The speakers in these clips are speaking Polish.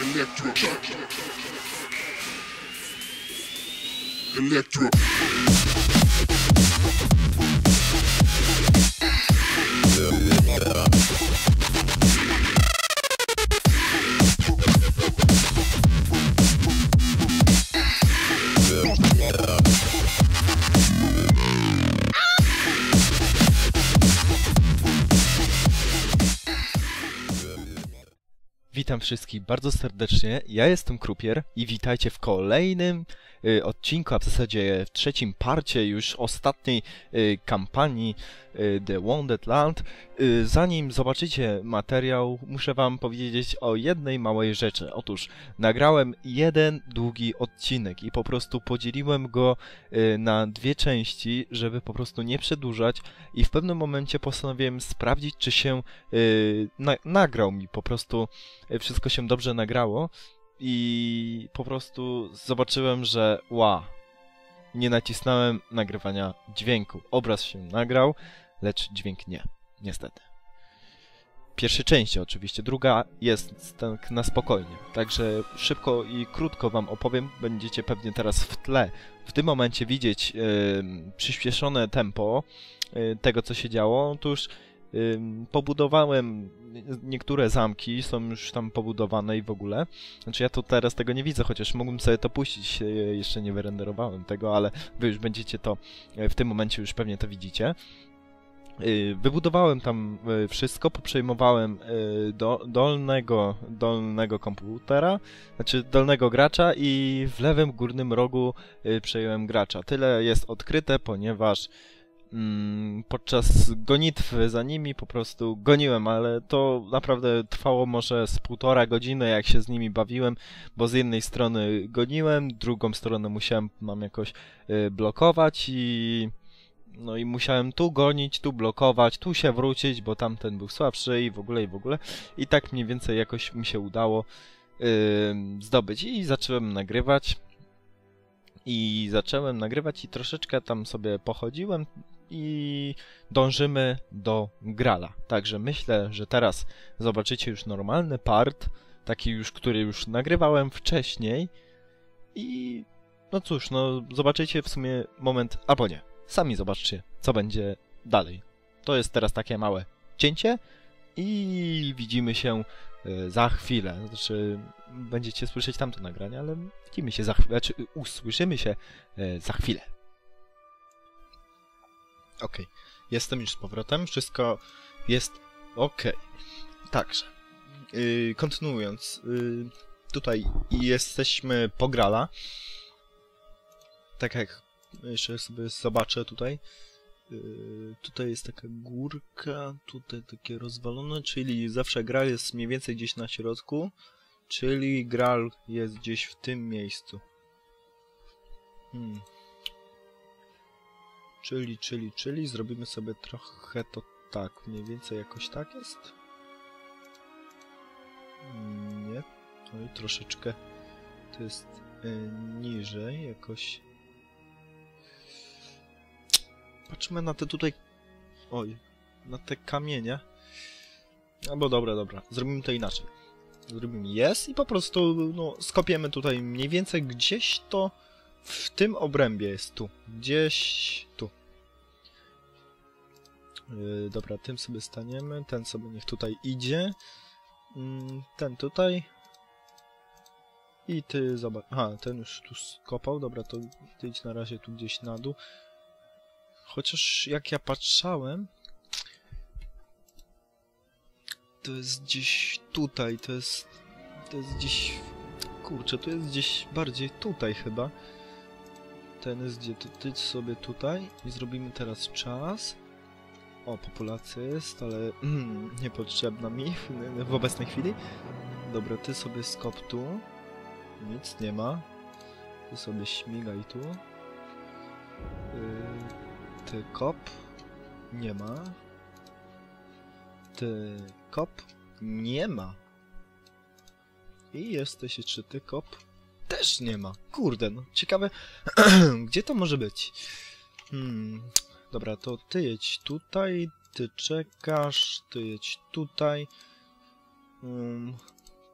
Electro. Electro. Witam wszystkich bardzo serdecznie. Ja jestem Krupier i witajcie w kolejnym y, odcinku, a w zasadzie w trzecim parcie już ostatniej y, kampanii y, The Wounded Land. Zanim zobaczycie materiał, muszę wam powiedzieć o jednej małej rzeczy. Otóż nagrałem jeden długi odcinek i po prostu podzieliłem go na dwie części, żeby po prostu nie przedłużać i w pewnym momencie postanowiłem sprawdzić, czy się na, nagrał mi po prostu wszystko się dobrze nagrało i po prostu zobaczyłem, że ła, nie nacisnąłem nagrywania dźwięku. Obraz się nagrał, lecz dźwięk nie, niestety. Pierwszej części oczywiście, druga jest tak na spokojnie. Także szybko i krótko wam opowiem, będziecie pewnie teraz w tle w tym momencie widzieć yy, przyspieszone tempo yy, tego, co się działo. Otóż pobudowałem niektóre zamki, są już tam pobudowane i w ogóle. Znaczy ja tu teraz tego nie widzę, chociaż mógłbym sobie to puścić, e, jeszcze nie wyrenderowałem tego, ale wy już będziecie to, e, w tym momencie już pewnie to widzicie. Y, Wybudowałem tam y, wszystko, poprzejmowałem do, dolnego, dolnego komputera, znaczy dolnego gracza i w lewym górnym rogu przejąłem gracza. Tyle jest odkryte, ponieważ podczas gonitwy za nimi po prostu goniłem, ale to naprawdę trwało może z półtora godziny, jak się z nimi bawiłem, bo z jednej strony goniłem, drugą stronę musiałem mam jakoś y, blokować i no i musiałem tu gonić, tu blokować, tu się wrócić, bo tamten był słabszy i w ogóle i w ogóle. I tak mniej więcej jakoś mi się udało y, zdobyć. I zacząłem nagrywać. I zacząłem nagrywać i troszeczkę tam sobie pochodziłem i dążymy do Grala. Także myślę, że teraz zobaczycie już normalny part, taki już, który już nagrywałem wcześniej i no cóż, no zobaczycie w sumie moment, albo nie, sami zobaczcie, co będzie dalej. To jest teraz takie małe cięcie i widzimy się e, za chwilę. Znaczy, będziecie słyszeć tamto nagranie, ale widzimy się za chwilę, znaczy usłyszymy się e, za chwilę. Okej, jestem już z powrotem, wszystko jest ok. Także, yy, kontynuując, yy, tutaj jesteśmy po Grala. Tak jak jeszcze sobie zobaczę tutaj. Yy, tutaj jest taka górka, tutaj takie rozwalone, czyli zawsze Gral jest mniej więcej gdzieś na środku, czyli Gral jest gdzieś w tym miejscu. Hmm. Czyli, czyli, czyli zrobimy sobie trochę to tak, mniej więcej jakoś tak jest? Nie, oj, troszeczkę to jest y, niżej, jakoś. Patrzmy na te tutaj, oj, na te kamienie. Albo dobra, dobra, zrobimy to inaczej. Zrobimy jest i po prostu, no, skopiemy tutaj mniej więcej gdzieś to w tym obrębie jest tu. Gdzieś tu. Yy, dobra, tym sobie staniemy. Ten sobie niech tutaj idzie. Mm, ten tutaj. I ty zobacz. Aha, ten już tu skopał. Dobra, to idź na razie tu gdzieś na dół. Chociaż jak ja patrzałem. To jest gdzieś tutaj. To jest. To jest gdzieś. Kurczę, to jest gdzieś bardziej tutaj chyba. Ten jest gdzie? To ty sobie tutaj i zrobimy teraz czas. O, populacja jest, ale mm, niepotrzebna mi w, w obecnej chwili. Dobra, ty sobie skop tu. Nic nie ma. Ty sobie śmigaj tu. Yy, ty kop. Nie ma. Ty kop. Nie ma. I jesteś jeszcze ty kop. Też nie ma. Kurde, no ciekawe, gdzie to może być? Hmm, dobra, to ty jedź tutaj, ty czekasz, ty jedź tutaj. Um,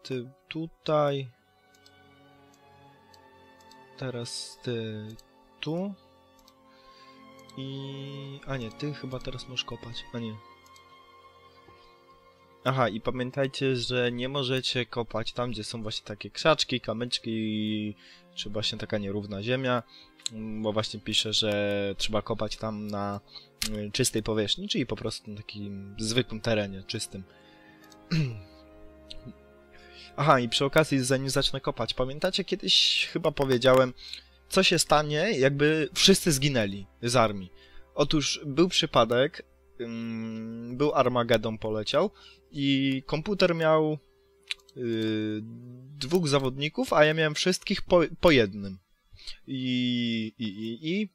ty tutaj. Teraz ty tu. I... A nie, ty chyba teraz możesz kopać. A nie. Aha, i pamiętajcie, że nie możecie kopać tam, gdzie są właśnie takie krzaczki, kamyczki, czy właśnie taka nierówna ziemia, bo właśnie pisze, że trzeba kopać tam na y, czystej powierzchni, czyli po prostu na takim zwykłym terenie, czystym. Aha, i przy okazji, zanim zacznę kopać, pamiętacie, kiedyś chyba powiedziałem, co się stanie, jakby wszyscy zginęli z armii. Otóż był przypadek, był Armagedon poleciał i komputer miał yy, dwóch zawodników, a ja miałem wszystkich po, po jednym. I, i, i, I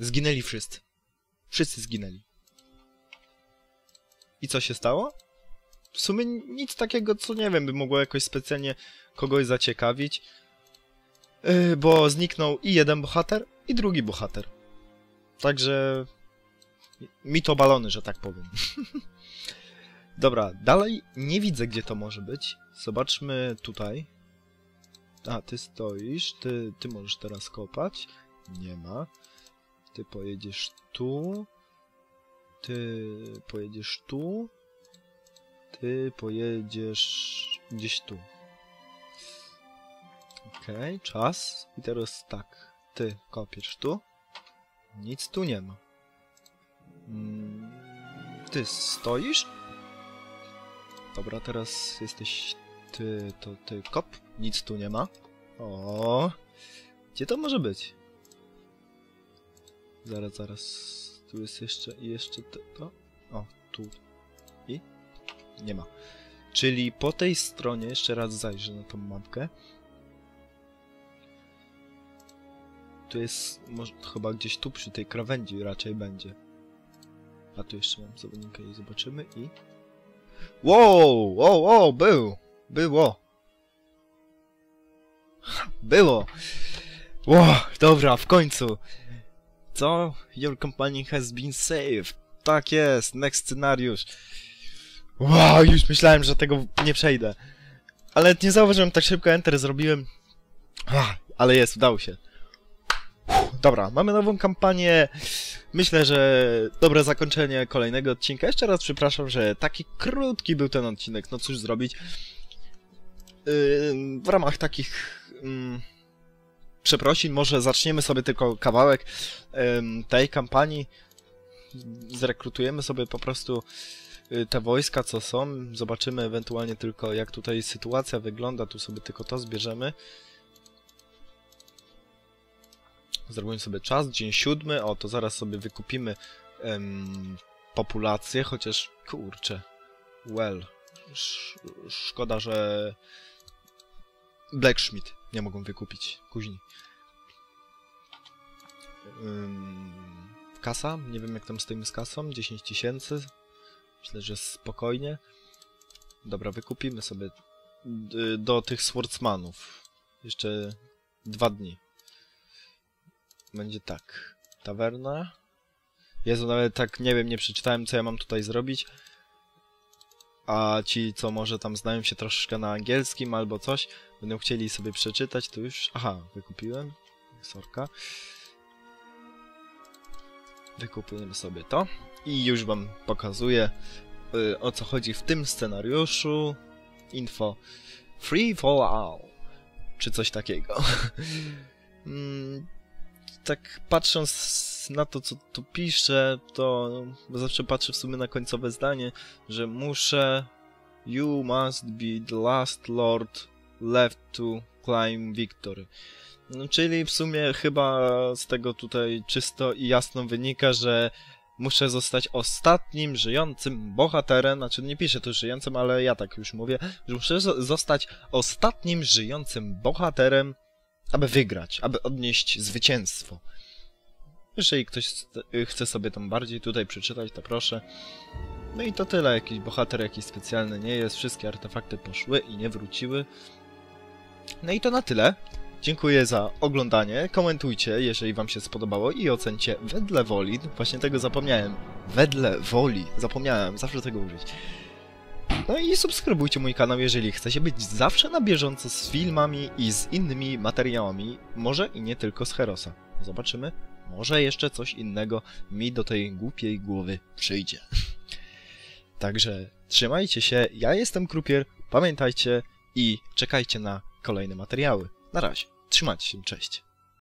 zginęli wszyscy. Wszyscy zginęli. I co się stało? W sumie nic takiego, co nie wiem, by mogło jakoś specjalnie kogoś zaciekawić. Yy, bo zniknął i jeden bohater, i drugi bohater. Także mi to balony, że tak powiem. Dobra, dalej nie widzę, gdzie to może być. Zobaczmy tutaj. A, ty stoisz, ty, ty możesz teraz kopać. Nie ma. Ty pojedziesz tu. Ty pojedziesz tu. Ty pojedziesz gdzieś tu. Okej, okay, czas. I teraz tak. Ty kopiesz tu. Nic tu nie ma. Mm, ty stoisz? Dobra, teraz jesteś ty, to ty kop. Nic tu nie ma. O, gdzie to może być? Zaraz, zaraz. Tu jest jeszcze i jeszcze to. O, tu. I? Nie ma. Czyli po tej stronie, jeszcze raz zajrzę na tą mapkę. Tu jest, może chyba gdzieś tu przy tej krawędzi raczej będzie. A tu jeszcze mam zawodnika i zobaczymy i... Wow, wow, wow, był! Było! Było! Wow, dobra, w końcu! Co? Your company has been saved. Tak jest, next scenariusz. Wow, już myślałem, że tego nie przejdę. Ale nie zauważyłem, tak szybko enter zrobiłem. Ah, ale jest, udało się. Dobra, mamy nową kampanię. Myślę, że dobre zakończenie kolejnego odcinka. Jeszcze raz przepraszam, że taki krótki był ten odcinek. No cóż zrobić. Yy, w ramach takich yy, przeprosin, może zaczniemy sobie tylko kawałek yy, tej kampanii. Zrekrutujemy sobie po prostu y, te wojska, co są. Zobaczymy ewentualnie tylko, jak tutaj sytuacja wygląda. Tu sobie tylko to zbierzemy. Zrobimy sobie czas, dzień siódmy, o to zaraz sobie wykupimy em, populację, chociaż kurczę, well, sz szkoda, że Blacksmith nie mogą wykupić kuźni. Um, kasa, nie wiem jak tam stoimy z kasą, 10 tysięcy, myślę, że spokojnie. Dobra, wykupimy sobie do tych swordsmanów jeszcze dwa dni. Będzie tak. Tawerna. Jezu, nawet tak nie wiem, nie przeczytałem, co ja mam tutaj zrobić. A ci, co może tam znają się troszeczkę na angielskim albo coś, będą chcieli sobie przeczytać, to już... Aha, wykupiłem. Sorka. Wykupujemy sobie to. I już wam pokazuję, y, o co chodzi w tym scenariuszu. Info. Free for all. Czy coś takiego. mm, tak patrząc na to, co tu piszę, to zawsze patrzę w sumie na końcowe zdanie, że muszę You must be the last lord left to climb victory. No, czyli w sumie chyba z tego tutaj czysto i jasno wynika, że muszę zostać ostatnim żyjącym bohaterem, znaczy nie piszę tu żyjącym, ale ja tak już mówię, że muszę zostać ostatnim żyjącym bohaterem aby wygrać, aby odnieść zwycięstwo. Jeżeli ktoś chce sobie tam bardziej tutaj przeczytać, to proszę. No i to tyle, jakiś bohater jakiś specjalny nie jest, wszystkie artefakty poszły i nie wróciły. No i to na tyle. Dziękuję za oglądanie, komentujcie, jeżeli wam się spodobało i ocencie wedle woli. Właśnie tego zapomniałem. Wedle woli. Zapomniałem, zawsze tego użyć. No i subskrybujcie mój kanał, jeżeli chcecie być zawsze na bieżąco z filmami i z innymi materiałami. Może i nie tylko z Herosa. Zobaczymy. Może jeszcze coś innego mi do tej głupiej głowy przyjdzie. Także trzymajcie się, ja jestem Krupier, pamiętajcie i czekajcie na kolejne materiały. Na razie, trzymajcie się, cześć.